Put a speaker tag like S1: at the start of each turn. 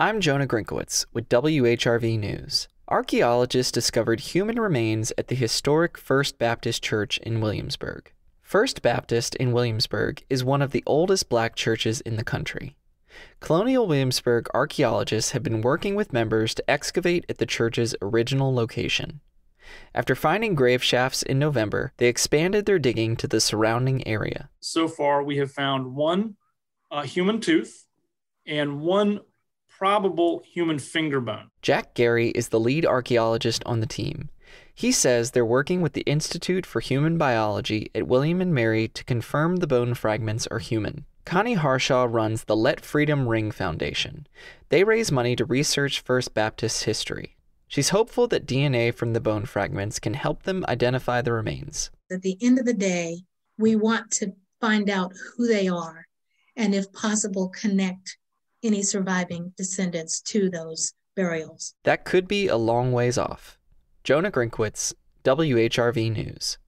S1: I'm Jonah Grinkewitz with WHRV News. Archaeologists discovered human remains at the historic First Baptist Church in Williamsburg. First Baptist in Williamsburg is one of the oldest black churches in the country. Colonial Williamsburg archaeologists have been working with members to excavate at the church's original location. After finding grave shafts in November, they expanded their digging to the surrounding area.
S2: So far, we have found one uh, human tooth and one probable human finger bone.
S1: Jack Gary is the lead archaeologist on the team. He says they're working with the Institute for Human Biology at William and Mary to confirm the bone fragments are human. Connie Harshaw runs the Let Freedom Ring Foundation. They raise money to research First Baptist history. She's hopeful that DNA from the bone fragments can help them identify the remains.
S3: At the end of the day, we want to find out who they are and, if possible, connect any surviving descendants to those burials.
S1: That could be a long ways off. Jonah Grinkewitz, WHRV News.